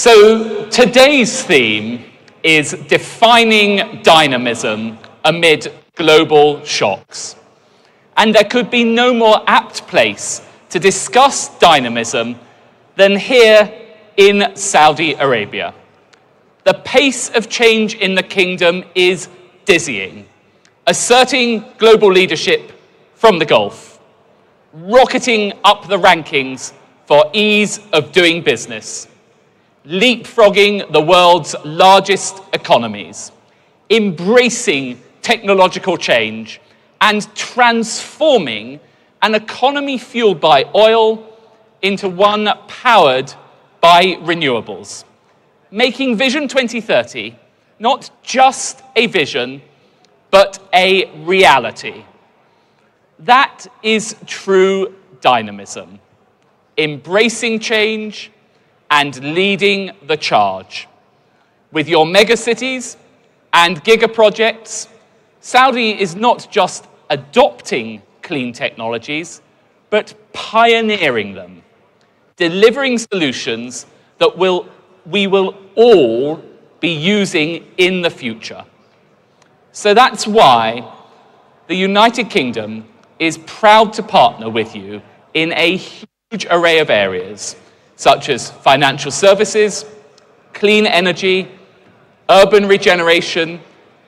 So today's theme is defining dynamism amid global shocks. And there could be no more apt place to discuss dynamism than here in Saudi Arabia. The pace of change in the kingdom is dizzying, asserting global leadership from the Gulf, rocketing up the rankings for ease of doing business, leapfrogging the world's largest economies, embracing technological change, and transforming an economy fueled by oil into one powered by renewables, making Vision 2030 not just a vision, but a reality. That is true dynamism, embracing change and leading the charge. With your megacities and gigaprojects, Saudi is not just adopting clean technologies, but pioneering them, delivering solutions that will, we will all be using in the future. So that's why the United Kingdom is proud to partner with you in a huge array of areas, such as financial services, clean energy, urban regeneration,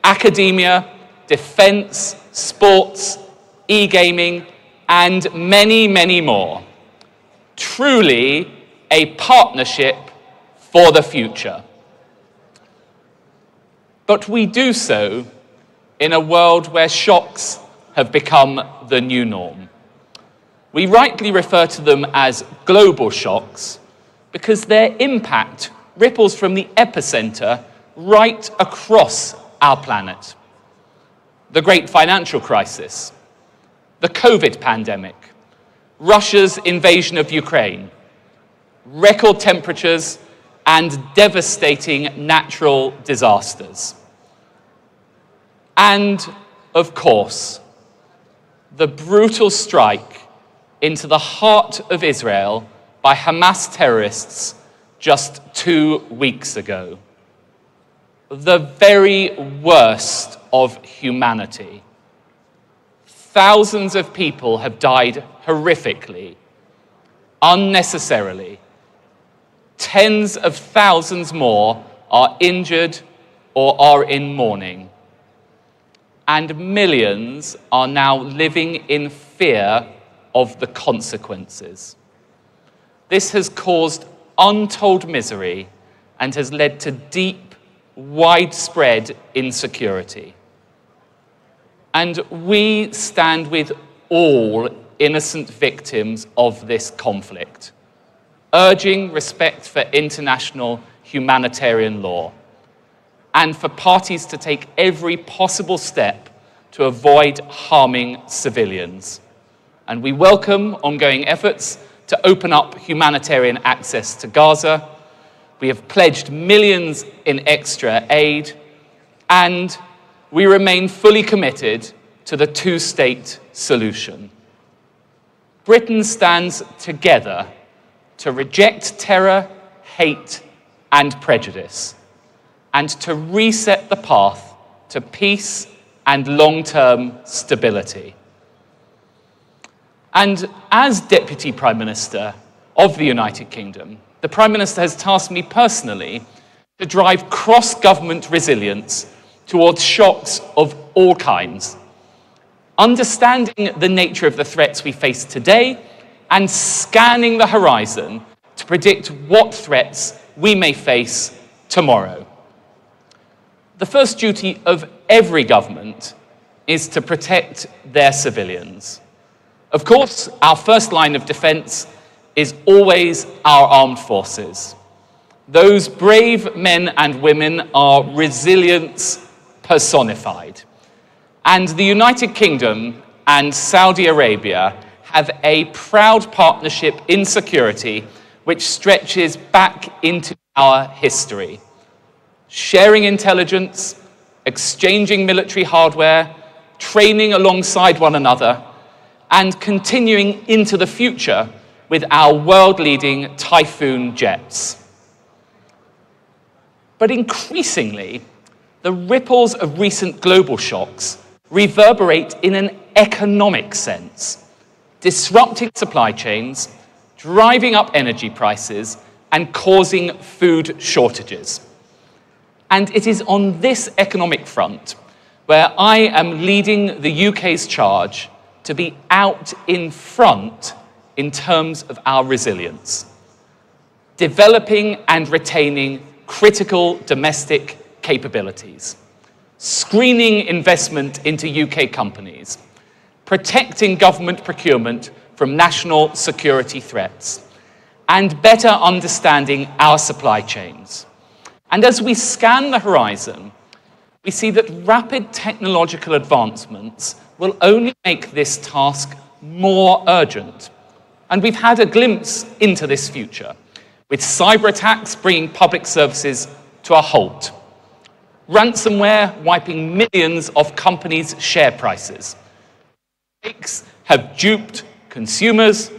academia, defense, sports, e gaming, and many, many more. Truly a partnership for the future. But we do so in a world where shocks have become the new norm. We rightly refer to them as global shocks because their impact ripples from the epicenter right across our planet. The great financial crisis, the COVID pandemic, Russia's invasion of Ukraine, record temperatures, and devastating natural disasters. And, of course, the brutal strike into the heart of Israel by Hamas terrorists just two weeks ago. The very worst of humanity. Thousands of people have died horrifically, unnecessarily. Tens of thousands more are injured or are in mourning and millions are now living in fear of the consequences. This has caused untold misery and has led to deep, widespread insecurity. And we stand with all innocent victims of this conflict, urging respect for international humanitarian law and for parties to take every possible step to avoid harming civilians. And we welcome ongoing efforts to open up humanitarian access to Gaza. We have pledged millions in extra aid, and we remain fully committed to the two state solution. Britain stands together to reject terror, hate, and prejudice and to reset the path to peace and long term stability. And as Deputy Prime Minister of the United Kingdom, the Prime Minister has tasked me personally to drive cross government resilience towards shocks of all kinds, understanding the nature of the threats we face today and scanning the horizon to predict what threats we may face tomorrow. The first duty of every government is to protect their civilians. Of course, our first line of defense is always our armed forces. Those brave men and women are resilience personified. And the United Kingdom and Saudi Arabia have a proud partnership in security which stretches back into our history sharing intelligence, exchanging military hardware, training alongside one another, and continuing into the future with our world leading Typhoon jets. But increasingly, the ripples of recent global shocks reverberate in an economic sense, disrupting supply chains, driving up energy prices, and causing food shortages. And it is on this economic front where I am leading the UK's charge to be out in front in terms of our resilience, developing and retaining critical domestic capabilities, screening investment into UK companies, protecting government procurement from national security threats, and better understanding our supply chains. And as we scan the horizon, we see that rapid technological advancements will only make this task more urgent. And we've had a glimpse into this future, with cyber attacks bringing public services to a halt, ransomware wiping millions of companies' share prices. Fakes have duped consumers,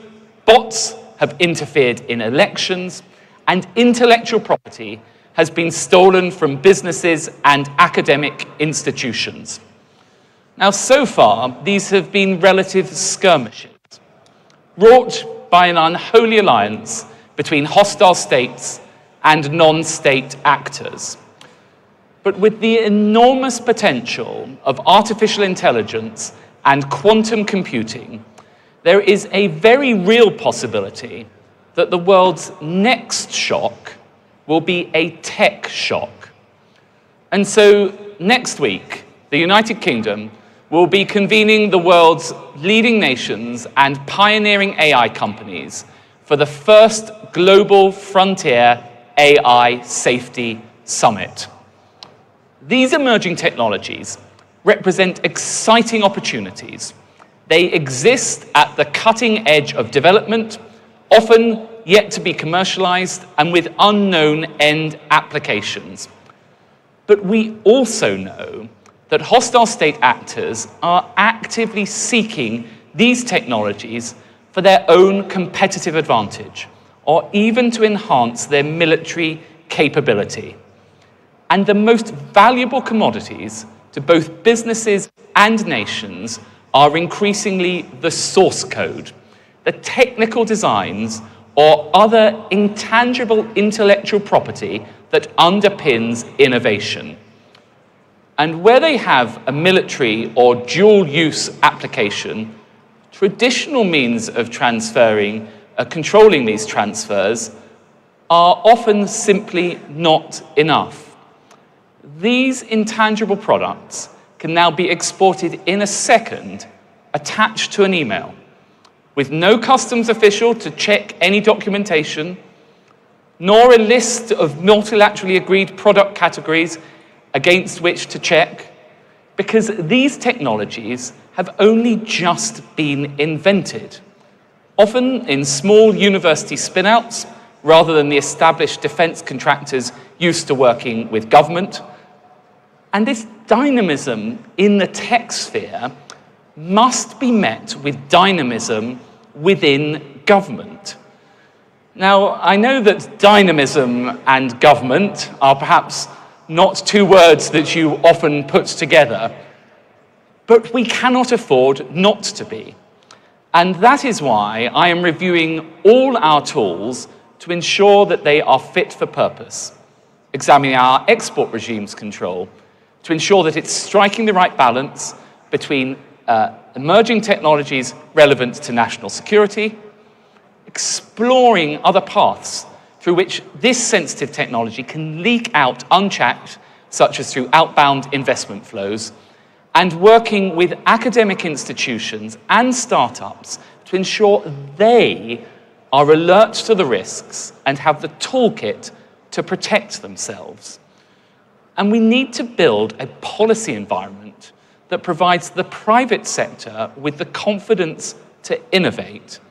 bots have interfered in elections, and intellectual property has been stolen from businesses and academic institutions. Now, so far, these have been relative skirmishes, wrought by an unholy alliance between hostile states and non state actors. But with the enormous potential of artificial intelligence and quantum computing, there is a very real possibility that the world's next shock will be a tech shock. And so next week, the United Kingdom will be convening the world's leading nations and pioneering AI companies for the first Global Frontier AI Safety Summit. These emerging technologies represent exciting opportunities. They exist at the cutting edge of development, often yet to be commercialized and with unknown end applications. But we also know that hostile state actors are actively seeking these technologies for their own competitive advantage or even to enhance their military capability. And the most valuable commodities to both businesses and nations are increasingly the source code, the technical designs or other intangible intellectual property that underpins innovation. And where they have a military or dual use application, traditional means of transferring, uh, controlling these transfers are often simply not enough. These intangible products can now be exported in a second attached to an email with no customs official to check any documentation, nor a list of multilaterally agreed product categories against which to check, because these technologies have only just been invented, often in small university spinouts rather than the established defense contractors used to working with government. And this dynamism in the tech sphere must be met with dynamism within government. Now, I know that dynamism and government are perhaps not two words that you often put together, but we cannot afford not to be. And that is why I am reviewing all our tools to ensure that they are fit for purpose, examining our export regimes control to ensure that it's striking the right balance between uh, emerging technologies relevant to national security, exploring other paths through which this sensitive technology can leak out unchecked, such as through outbound investment flows, and working with academic institutions and startups to ensure they are alert to the risks and have the toolkit to protect themselves. And we need to build a policy environment that provides the private sector with the confidence to innovate,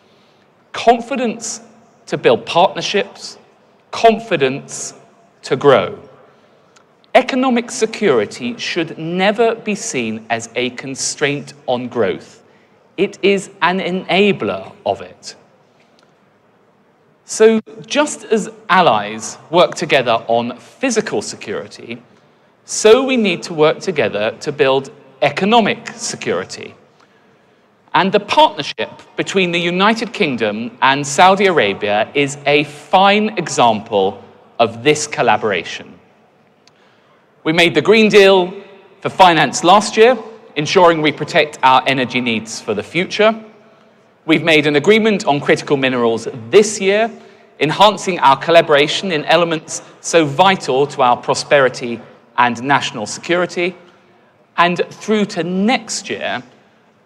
confidence to build partnerships, confidence to grow. Economic security should never be seen as a constraint on growth. It is an enabler of it. So, just as allies work together on physical security, so we need to work together to build economic security. And the partnership between the United Kingdom and Saudi Arabia is a fine example of this collaboration. We made the Green Deal for finance last year, ensuring we protect our energy needs for the future. We've made an agreement on critical minerals this year, enhancing our collaboration in elements so vital to our prosperity and national security. And through to next year,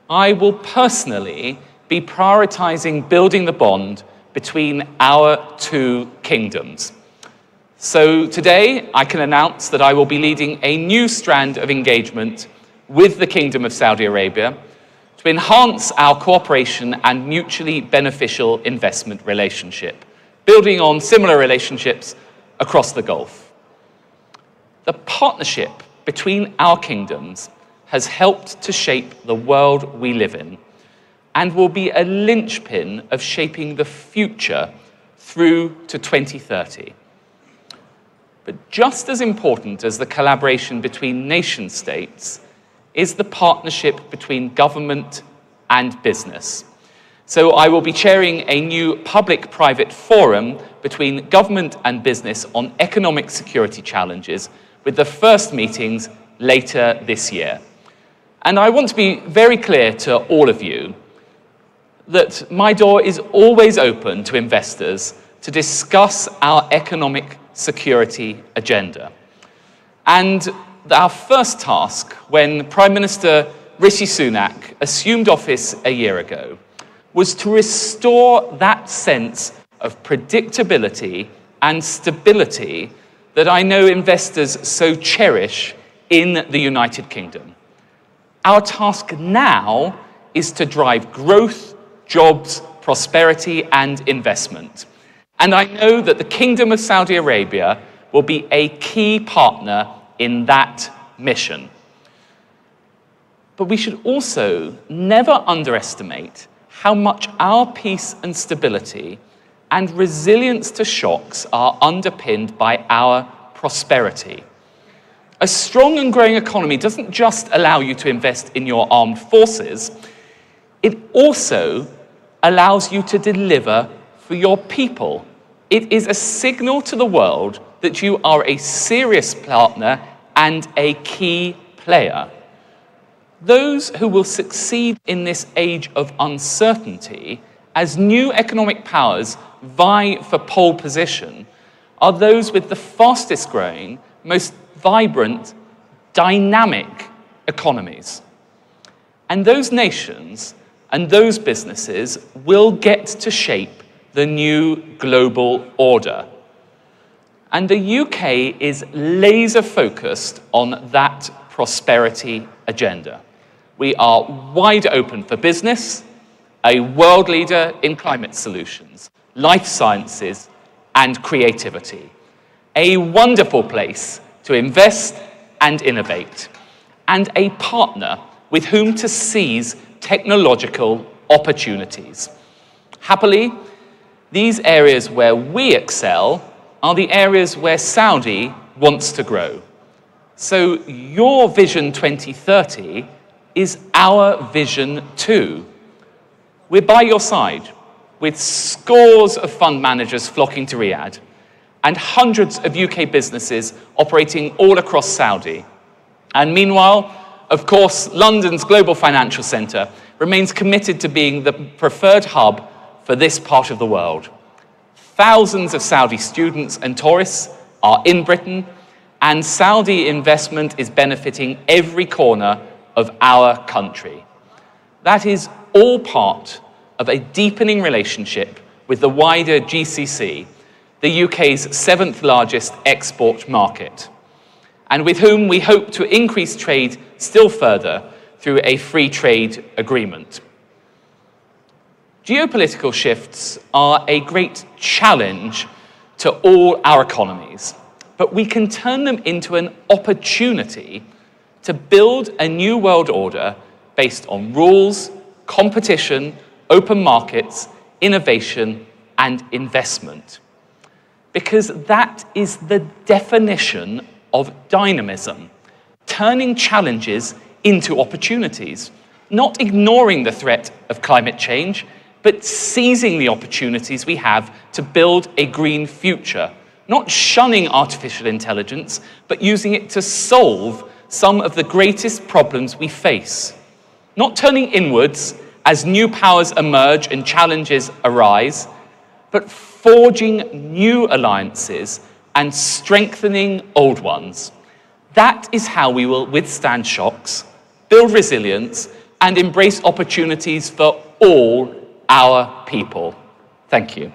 I will personally be prioritizing building the bond between our two kingdoms. So today, I can announce that I will be leading a new strand of engagement with the Kingdom of Saudi Arabia to enhance our cooperation and mutually beneficial investment relationship, building on similar relationships across the Gulf. The partnership between our kingdoms has helped to shape the world we live in and will be a linchpin of shaping the future through to 2030. But just as important as the collaboration between nation states is the partnership between government and business. So I will be chairing a new public private forum between government and business on economic security challenges, with the first meetings later this year. And I want to be very clear to all of you that my door is always open to investors to discuss our economic security agenda. And our first task when Prime Minister Rishi Sunak assumed office a year ago was to restore that sense of predictability and stability that I know investors so cherish in the United Kingdom. Our task now is to drive growth, jobs, prosperity, and investment. And I know that the Kingdom of Saudi Arabia will be a key partner in that mission. But we should also never underestimate how much our peace and stability and resilience to shocks are underpinned by our prosperity. A strong and growing economy doesn't just allow you to invest in your armed forces, it also allows you to deliver for your people. It is a signal to the world that you are a serious partner and a key player. Those who will succeed in this age of uncertainty as new economic powers vie for pole position are those with the fastest growing, most vibrant, dynamic economies. And those nations and those businesses will get to shape the new global order. And the UK is laser focused on that prosperity agenda. We are wide open for business, a world leader in climate solutions, life sciences, and creativity. A wonderful place to invest and innovate, and a partner with whom to seize technological opportunities. Happily, these areas where we excel are the areas where Saudi wants to grow. So your Vision 2030 is our vision too. We're by your side with scores of fund managers flocking to Riyadh and hundreds of UK businesses operating all across Saudi. And meanwhile, of course, London's global financial centre remains committed to being the preferred hub for this part of the world. Thousands of Saudi students and tourists are in Britain, and Saudi investment is benefiting every corner of our country. That is all part of a deepening relationship with the wider GCC the UK's seventh largest export market, and with whom we hope to increase trade still further through a free trade agreement. Geopolitical shifts are a great challenge to all our economies, but we can turn them into an opportunity to build a new world order based on rules, competition, open markets, innovation, and investment. Because that is the definition of dynamism turning challenges into opportunities, not ignoring the threat of climate change, but seizing the opportunities we have to build a green future, not shunning artificial intelligence, but using it to solve some of the greatest problems we face. Not turning inwards as new powers emerge and challenges arise, but forging new alliances and strengthening old ones. That is how we will withstand shocks, build resilience, and embrace opportunities for all our people. Thank you.